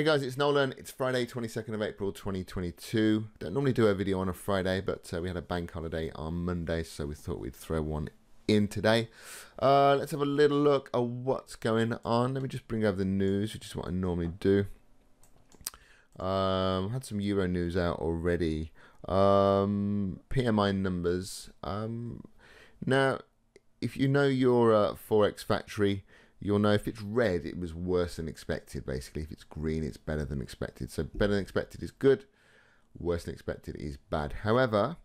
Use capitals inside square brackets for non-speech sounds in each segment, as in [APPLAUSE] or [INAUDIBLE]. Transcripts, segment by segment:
Hey guys, it's Nolan. It's Friday, 22nd of April 2022. Don't normally do a video on a Friday, but uh, we had a bank holiday on Monday, so we thought we'd throw one in today. Uh, let's have a little look at what's going on. Let me just bring over the news, which is what I normally do. Um, had some Euro news out already. Um, PMI numbers. Um, now, if you know your uh, Forex factory, you'll know if it's red, it was worse than expected. Basically, if it's green, it's better than expected. So better than expected is good. Worse than expected is bad. However,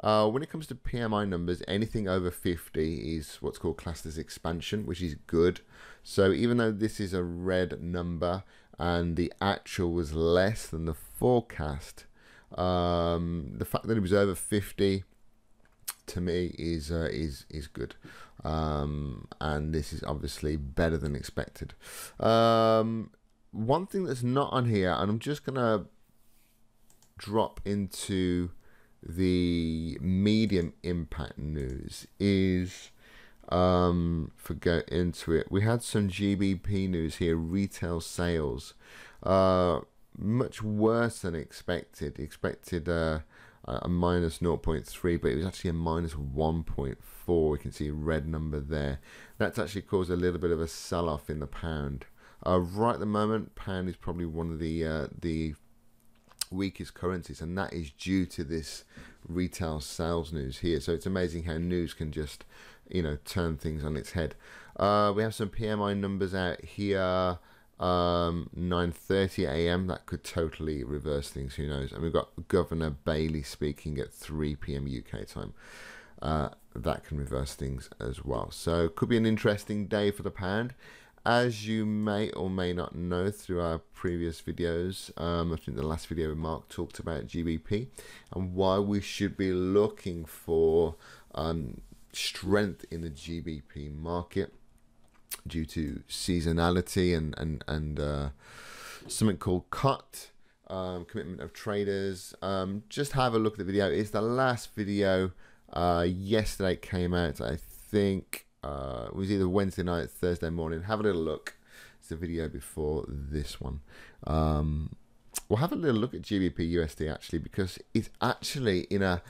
uh, when it comes to PMI numbers, anything over 50 is what's called classed as expansion, which is good. So even though this is a red number and the actual was less than the forecast, um, the fact that it was over 50 to me is uh, is is good, um, and this is obviously better than expected. Um, one thing that's not on here, and I'm just gonna drop into the medium impact news is um for go into it. We had some gbp news here retail sales. Uh much worse than expected. Expected uh a minus 0.3 but it was actually a minus 1.4 we can see red number there. That's actually caused a little bit of a sell-off in the pound. Uh, right at the moment pound is probably one of the uh, the weakest currencies and that is due to this retail sales news here. So it's amazing how news can just you know turn things on its head. Uh, we have some PMI numbers out here um 9:30 a.m. that could totally reverse things who knows and we've got Governor Bailey speaking at 3 p.m. UK time uh, that can reverse things as well so could be an interesting day for the pound as you may or may not know through our previous videos um, I think the last video Mark talked about GBP and why we should be looking for um, strength in the GBP market due to seasonality and and and uh, something called cut um, commitment of traders. Um, just have a look at the video. It's the last video. Uh, yesterday came out. I think uh, it was either Wednesday night, Thursday morning. Have a little look. It's the video before this one. Um, we'll have a little look at GBP USD actually because it's actually in a,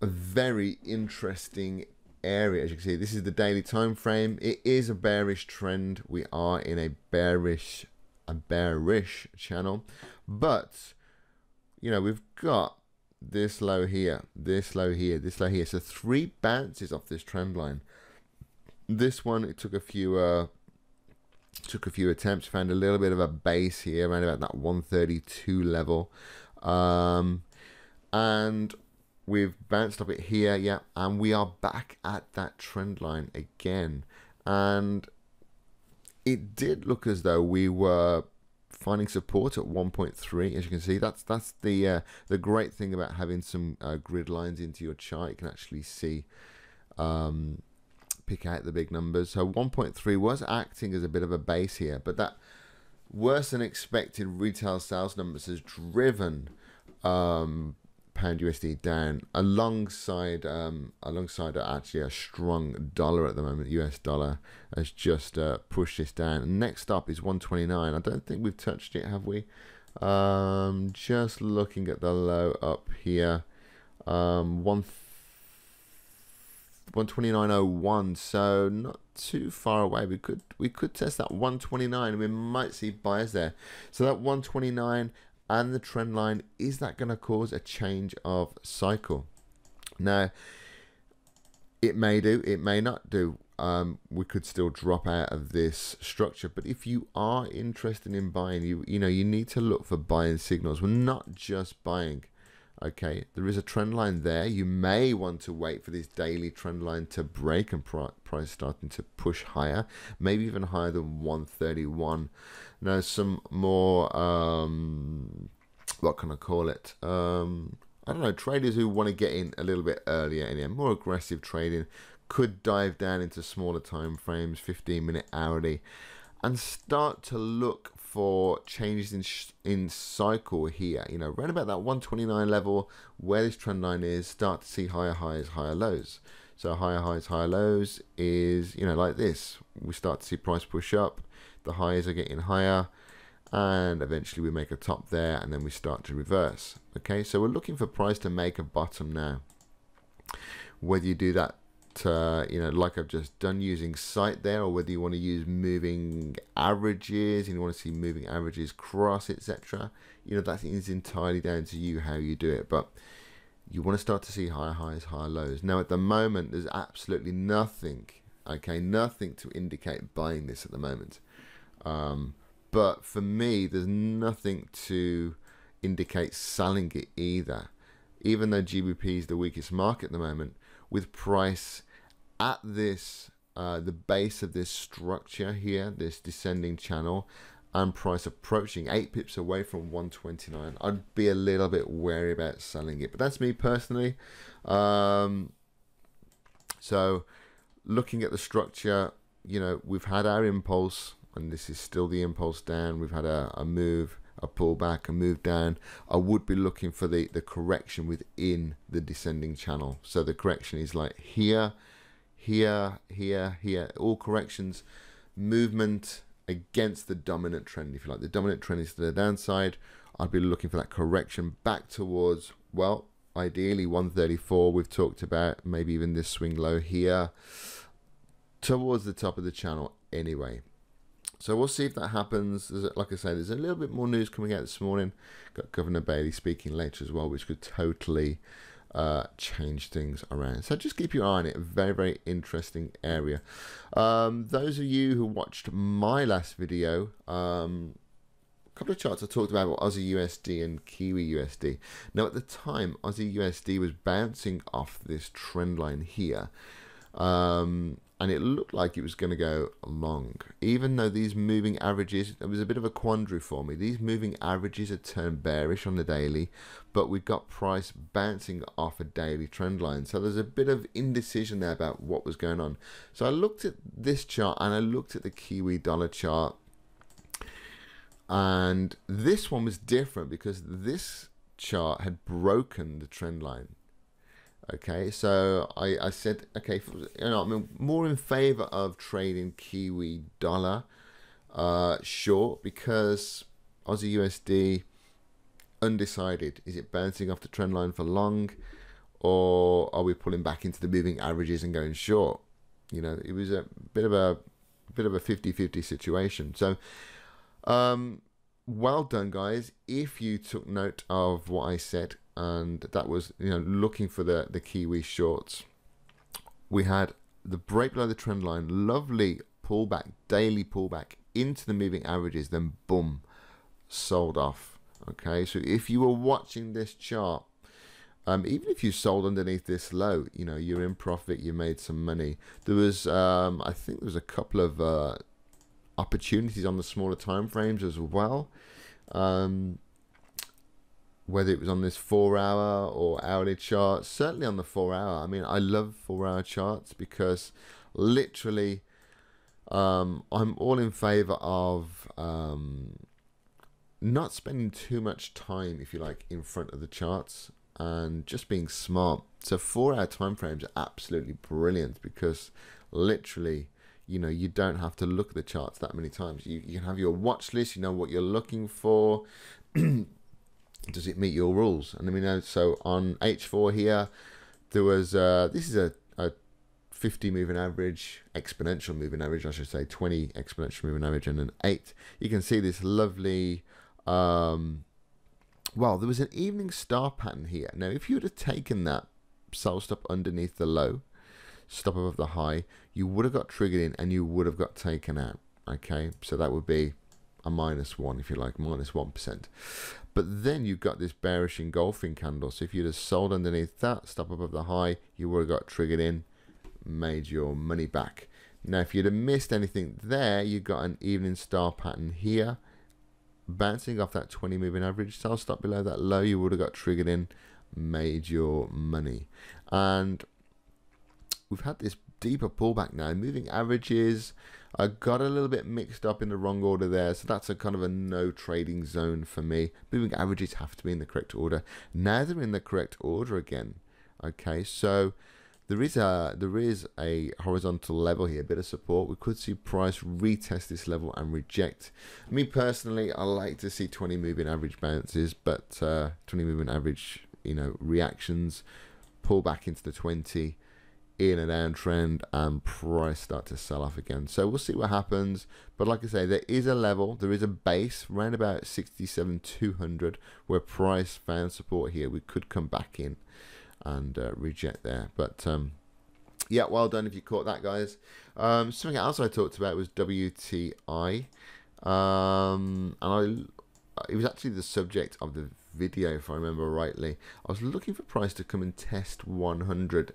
a very interesting area. As you can see this is the daily time frame. It is a bearish trend. We are in a bearish a bearish channel. But you know we've got this low here this low here this low here. So three bounces off this trend line. This one it took a few uh took a few attempts. Found a little bit of a base here around about that 132 level. Um and We've bounced off it here, yeah, and we are back at that trend line again. And it did look as though we were finding support at 1.3 as you can see. That's that's the uh, the great thing about having some uh, grid lines into your chart. You can actually see um, pick out the big numbers. So 1.3 was acting as a bit of a base here but that worse than expected retail sales numbers has driven um, pound USD down alongside um, alongside actually a strong dollar at the moment. US dollar has just uh, pushed this down. Next up is 129. I don't think we've touched it, have we? Um, just looking at the low up here, um, one. 129.01 so not too far away we could we could test that 129 we might see buyers there so that 129 and the trend line, is that going to cause a change of cycle? Now, it may do, it may not do. Um, we could still drop out of this structure. But if you are interested in buying, you you know you need to look for buying signals. We're not just buying. Okay, there is a trend line there. You may want to wait for this daily trend line to break and price starting to push higher, maybe even higher than 131. Now, some more, um, what can I call it? Um, I don't know, traders who want to get in a little bit earlier in here, more aggressive trading, could dive down into smaller time frames, 15 minute hourly, and start to look for changes in in cycle here. You know, right about that 129 level where this trend line is, start to see higher highs, higher lows. So higher highs, higher lows is you know like this. We start to see price push up. The highs are getting higher, and eventually we make a top there and then we start to reverse okay so we're looking for price to make a bottom now whether you do that uh, you know like I've just done using sight there or whether you want to use moving averages and you want to see moving averages cross etc you know that is entirely down to you how you do it. But you want to start to see higher highs higher lows. Now at the moment there's absolutely nothing okay nothing to indicate buying this at the moment. Um, but for me, there's nothing to indicate selling it either. Even though GBP is the weakest market at the moment, with price at this, uh, the base of this structure here, this descending channel, and price approaching eight pips away from 129, I'd be a little bit wary about selling it. But that's me personally. Um, so, looking at the structure, you know, we've had our impulse and this is still the impulse down. We've had a, a move, a pullback, a move down. I would be looking for the, the correction within the descending channel. So the correction is like here, here, here, here. All corrections, movement against the dominant trend, if you like. The dominant trend is to the downside. I'd be looking for that correction back towards, well, ideally 134 we've talked about, maybe even this swing low here, towards the top of the channel anyway. So we'll see if that happens. like I say, there's a little bit more news coming out this morning. Got Governor Bailey speaking later as well, which could totally uh, change things around. So just keep your eye on it. Very, very interesting area. Um, those of you who watched my last video, um, a couple of charts I talked about were Aussie USD and Kiwi USD. Now at the time, Aussie USD was bouncing off this trend line here. Um, and it looked like it was going to go long. Even though these moving averages, it was a bit of a quandary for me. These moving averages had turned bearish on the daily, but we've got price bouncing off a daily trend line. So there's a bit of indecision there about what was going on. So I looked at this chart and I looked at the Kiwi dollar chart. And this one was different because this chart had broken the trend line. Okay, so I, I said, okay, you know, I'm more in favor of trading Kiwi dollar uh, short because Aussie USD undecided. Is it bouncing off the trend line for long or are we pulling back into the moving averages and going short? You know, it was a bit of a, bit of a 50-50 situation. So, um, well done, guys. If you took note of what I said, and that was you know looking for the the Kiwi shorts. We had the break below the trend line, lovely pullback, daily pullback into the moving averages, then boom, sold off. Okay, so if you were watching this chart, um, even if you sold underneath this low, you know you're in profit, you made some money. There was, um, I think, there was a couple of uh, opportunities on the smaller time frames as well. Um, whether it was on this four hour or hourly chart, certainly on the four hour. I mean, I love four hour charts because literally um, I'm all in favor of um, not spending too much time, if you like, in front of the charts and just being smart. So four hour time frames are absolutely brilliant because literally you know you don't have to look at the charts that many times you, you can have your watch list you know what you're looking for [CLEARS THROAT] does it meet your rules? And I know so on H4 here, there was, uh, this is a, a 50 moving average, exponential moving average, I should say, 20 exponential moving average, and an 8. You can see this lovely, um, well, there was an evening star pattern here. Now, if you would have taken that sell stop underneath the low, stop above the high, you would have got triggered in and you would have got taken out. Okay, so that would be a minus one, if you like, 1%. But then you've got this bearish engulfing candle. So if you'd have sold underneath that, stop above the high, you would have got triggered in, made your money back. Now, if you'd have missed anything there, you've got an evening star pattern here, bouncing off that 20 moving average. Sell stop below that low, you would have got triggered in, made your money. And we've had this deeper pullback now. Moving averages, I got a little bit mixed up in the wrong order there, so that's a kind of a no trading zone for me. Moving averages have to be in the correct order. Now they're in the correct order again. Okay, so there is a there is a horizontal level here, a bit of support. We could see price retest this level and reject. Me personally, I like to see 20 moving average bounces, but uh, 20 moving average, you know, reactions pull back into the 20 in a downtrend and price start to sell off again. So we'll see what happens. But like I say, there is a level, there is a base around about 67 200 where price found support here. We could come back in and uh, reject there. But um, yeah, well done if you caught that, guys. Um, something else I talked about was WTI. Um, and I, it was actually the subject of the video, if I remember rightly. I was looking for price to come and test 100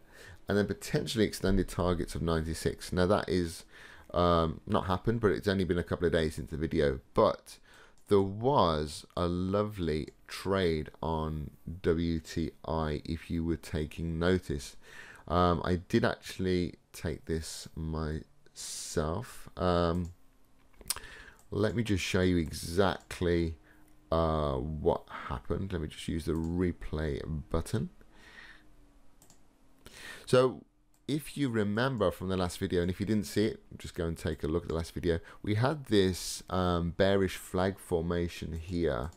and then potentially extended targets of 96. Now that is um, not happened, but it's only been a couple of days since the video. But there was a lovely trade on WTI if you were taking notice. Um, I did actually take this myself. Um, let me just show you exactly uh, what happened. Let me just use the replay button. So if you remember from the last video, and if you didn't see it, just go and take a look at the last video. We had this um, bearish flag formation here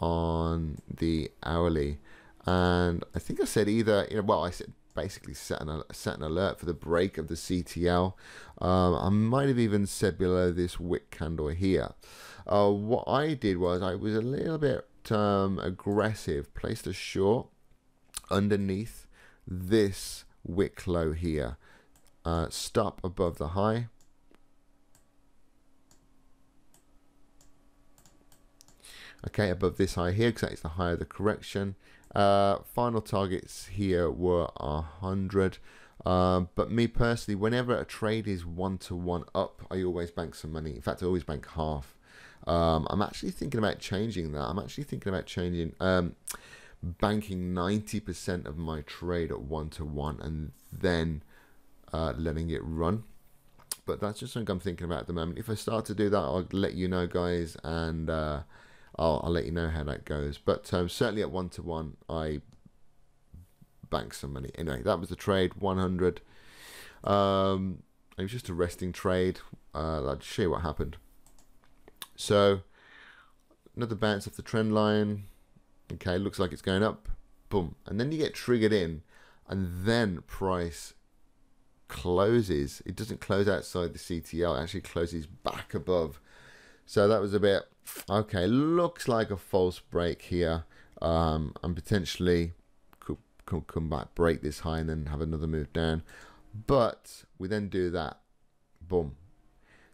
on the hourly, and I think I said either, you know, well, I said basically set an, set an alert for the break of the CTL. Um, I might have even said below this wick candle here. Uh, what I did was I was a little bit um, aggressive, placed a short underneath this wick low here. Uh, stop above the high. Okay, above this high here, because that is the higher the correction. Uh, final targets here were 100. Um, but me personally, whenever a trade is one to one up, I always bank some money. In fact, I always bank half. Um, I'm actually thinking about changing that. I'm actually thinking about changing. Um, banking 90% of my trade at one to one and then uh, letting it run. But that's just something I'm thinking about at the moment. If I start to do that, I'll let you know, guys, and uh, I'll, I'll, let you know how that goes. But um, certainly at one to one, I bank some money. Anyway, that was the trade 100. Um, it was just a resting trade. Uh, I'll show you what happened. So, another bounce off the trend line Okay, looks like it's going up. Boom. And then you get triggered in, and then price closes. It doesn't close outside the CTL, it actually closes back above. So that was a bit okay. Looks like a false break here, um, and potentially could, could come back, break this high, and then have another move down. But we then do that, boom.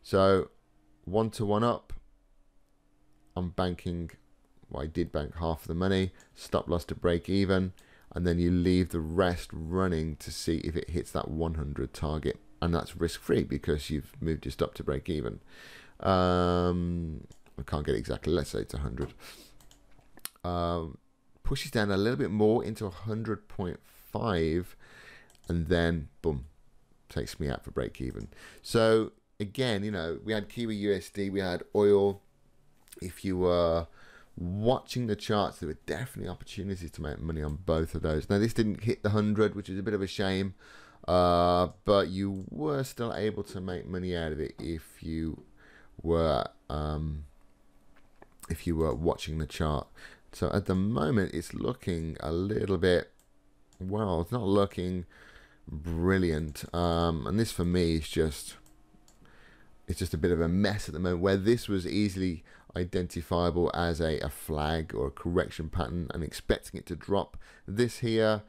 So one to one up. I'm banking well, I did bank half of the money, stop loss to break even, and then you leave the rest running to see if it hits that 100 target. And that's risk free because you've moved your stop to break even. Um, I can't get exactly, let's say it's 100. Um, pushes down a little bit more into 100.5, and then boom, takes me out for break even. So again, you know, we had Kiwi USD, we had oil. If you were watching the charts, there were definitely opportunities to make money on both of those. Now, this didn't hit the 100, which is a bit of a shame, uh, but you were still able to make money out of it if you were um, if you were watching the chart. So at the moment, it's looking a little bit well. It's not looking brilliant, um, and this for me is just it's just a bit of a mess at the moment. Where this was easily identifiable as a, a flag or a correction pattern and expecting it to drop. This here,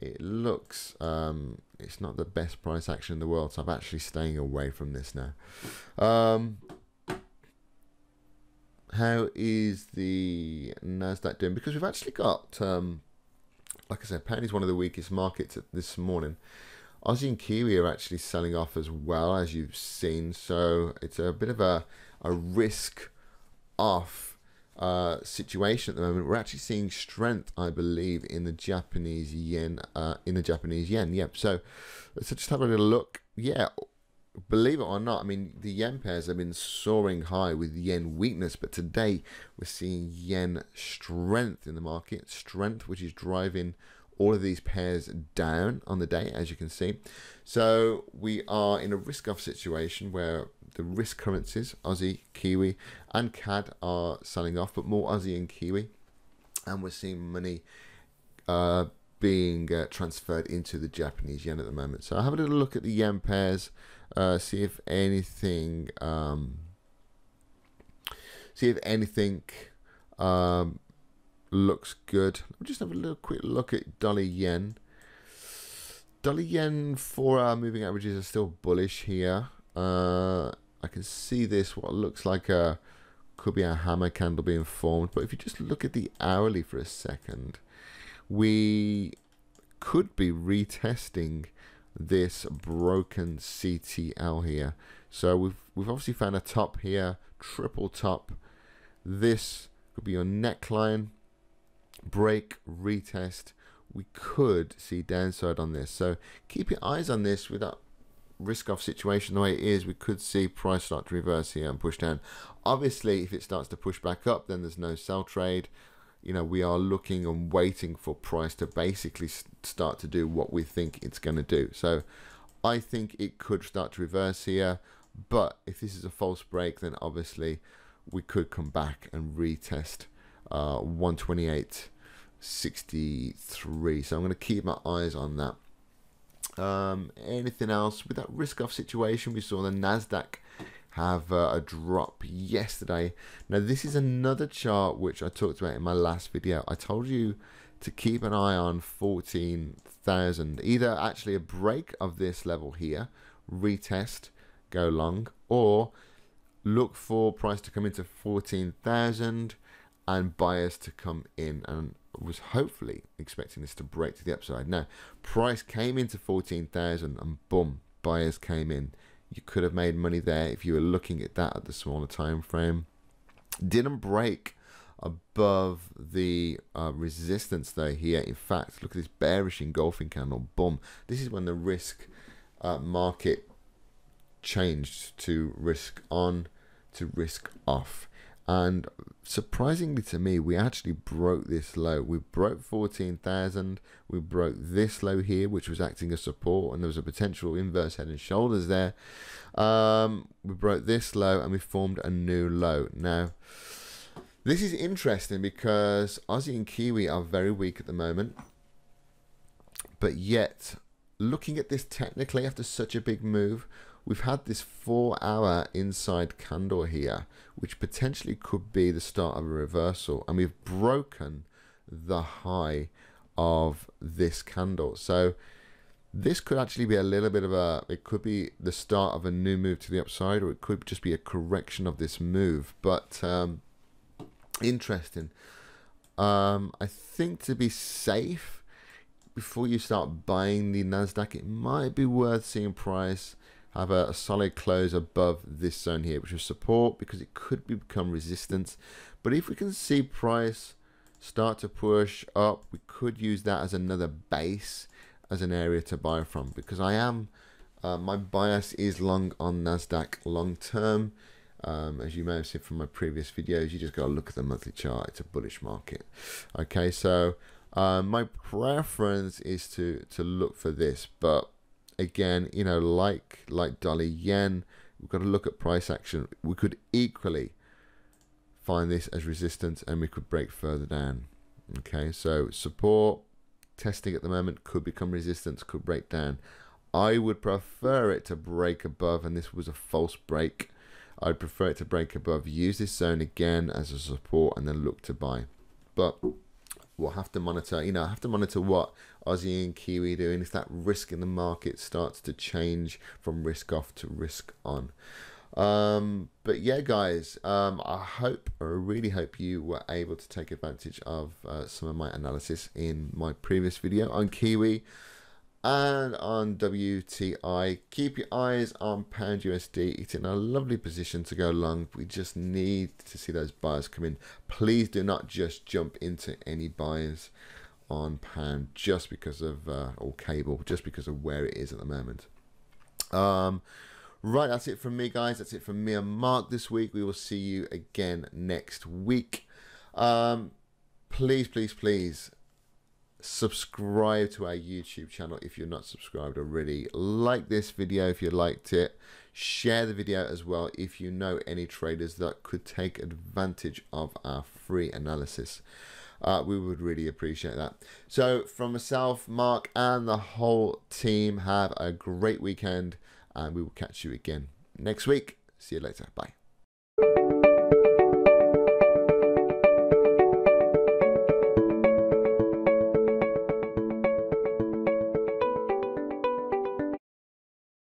it looks, um, it's not the best price action in the world, so I'm actually staying away from this now. Um, how is the Nasdaq doing? Because we've actually got, um, like I said, pound is one of the weakest markets this morning. Aussie and Kiwi are actually selling off as well, as you've seen. So it's a bit of a, a risk off uh, situation at the moment. We're actually seeing strength, I believe, in the Japanese yen. Uh, in the Japanese yen, yep. So let's just have a little look. Yeah, believe it or not, I mean the yen pairs have been soaring high with yen weakness, but today we're seeing yen strength in the market. Strength, which is driving all of these pairs down on the day, as you can see. So we are in a risk-off situation where the risk currencies, Aussie, Kiwi, and CAD are selling off, but more Aussie and Kiwi. And we're seeing money uh, being uh, transferred into the Japanese yen at the moment. So I'll have a little look at the yen pairs, uh, see if anything, um, see if anything um, looks good. Let me just have a little quick look at dollar yen. Dollar yen four hour moving averages are still bullish here. Uh, I can see this what looks like a could be a hammer candle being formed, but if you just look at the hourly for a second, we could be retesting this broken CTL here. So we've we've obviously found a top here, triple top. This could be your neckline, break, retest. We could see downside on this. So keep your eyes on this with that risk off situation the way it is. We could see price start to reverse here and push down. Obviously, if it starts to push back up, then there's no sell trade you know, we are looking and waiting for price to basically start to do what we think it's going to do. So I think it could start to reverse here. But if this is a false break, then obviously we could come back and retest uh, 128.63. So I'm going to keep my eyes on that. Um, anything else with that risk off situation? We saw the NASDAQ have uh, a drop yesterday. Now, this is another chart which I talked about in my last video. I told you to keep an eye on 14,000. Either actually a break of this level here, retest, go long, or look for price to come into 14,000 and buyers to come in and was hopefully expecting this to break to the upside. Now, price came into 14,000 and boom, buyers came in you could have made money there if you were looking at that at the smaller time frame. Didn't break above the uh, resistance though here. In fact, look at this bearish engulfing candle. Boom. This is when the risk uh, market changed to risk on to risk off. And surprisingly to me, we actually broke this low. We broke 14,000. We broke this low here, which was acting as support, and there was a potential inverse head and shoulders there. Um, we broke this low, and we formed a new low. Now, this is interesting because Aussie and Kiwi are very weak at the moment, but yet, looking at this technically after such a big move, we've had this four hour inside candle here, which potentially could be the start of a reversal. And we've broken the high of this candle. So this could actually be a little bit of a, it could be the start of a new move to the upside, or it could just be a correction of this move. But um, interesting. Um, I think to be safe, before you start buying the Nasdaq, it might be worth seeing price have a, a, solid close above this zone here, which is support because it could become resistance. But if we can see price start to push up, we could use that as another base, as an area to buy from because I am, uh, my bias is long on NASDAQ long term. Um, as you may have seen from my previous videos, you just got to look at the monthly chart. It's a bullish market. Okay, so uh, my preference is to to look for this, but again, you know, like like dollar yen, we've got to look at price action. We could equally find this as resistance and we could break further down. Okay, so support testing at the moment could become resistance, could break down. I would prefer it to break above, and this was a false break. I'd prefer it to break above, use this zone again as a support, and then look to buy. But we'll have to monitor, you know, I have to monitor what Aussie and Kiwi doing if that risk in the market starts to change from risk off to risk on. Um, but yeah, guys, um, I hope, I really hope you were able to take advantage of uh, some of my analysis in my previous video on Kiwi and on WTI. Keep your eyes on Pound USD. It's in a lovely position to go long. We just need to see those buyers come in. Please do not just jump into any buyers on Pound just because of, uh, or cable, just because of where it is at the moment. Um, right, that's it from me, guys. That's it from me and Mark this week. We will see you again next week. Um, please, please, please subscribe to our YouTube channel if you're not subscribed already. Like this video if you liked it. Share the video as well if you know any traders that could take advantage of our free analysis. Uh, we would really appreciate that. So, from myself, Mark, and the whole team, have a great weekend, and we will catch you again next week. See you later. Bye.